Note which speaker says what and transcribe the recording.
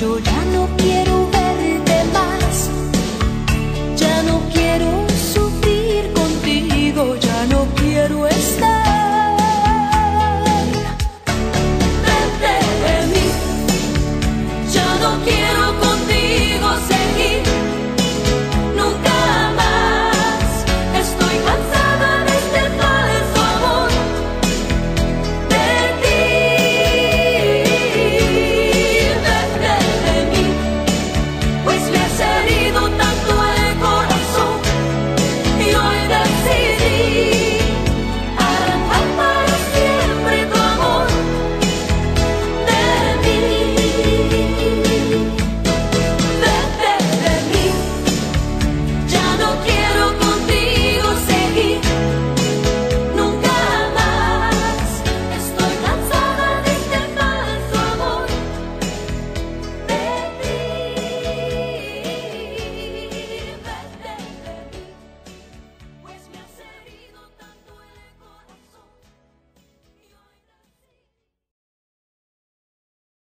Speaker 1: yo ya no quiero